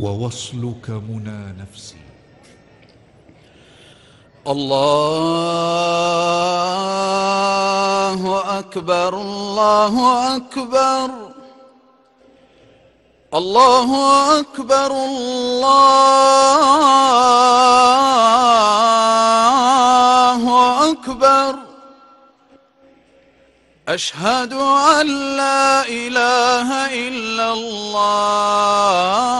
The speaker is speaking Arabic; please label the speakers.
Speaker 1: ووصلك منى نفسي.
Speaker 2: الله أكبر الله أكبر. الله أكبر الله أكبر. أشهد أن لا إله إلا الله.